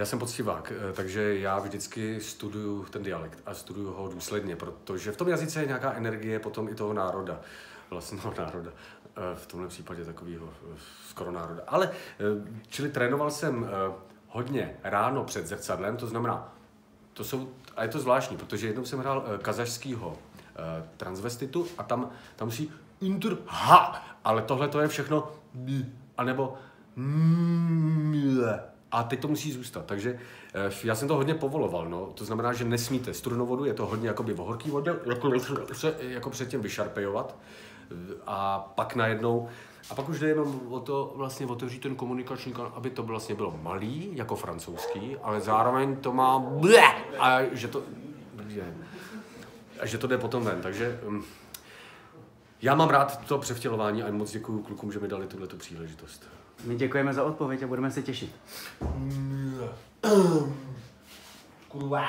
Já jsem poctivák, eh, takže já vždycky studuju ten dialekt a studuju ho důsledně, protože v tom jazyce je nějaká energie potom i toho národa, vlastního národa. Eh, v tomhle případě takového eh, skoro národa. Ale, čili trénoval jsem hodně ráno před zrcadlem, to znamená, to jsou, a je to zvláštní, protože jednou jsem hrál kazašskýho transvestitu a tam, tam musí inter, ha, ale tohle to je všechno, anebo a teď to musí zůstat. Takže eh, já jsem to hodně povoloval. No. To znamená, že nesmíte studenou vodu, je to hodně jakoby v horký vodě, jako, jako předtím vyšarpejovat a pak najednou a pak už jde jenom o to vlastně otevřít ten komunikační kanál, aby to vlastně bylo malý, jako francouzský, ale zároveň to má ble, a že to, že, že to jde potom ven. Takže um, já mám rád to převtělování a moc děkuji klukům, že mi dali tuhle příležitost. My děkujeme za odpověď a budeme se těšit. Kurva.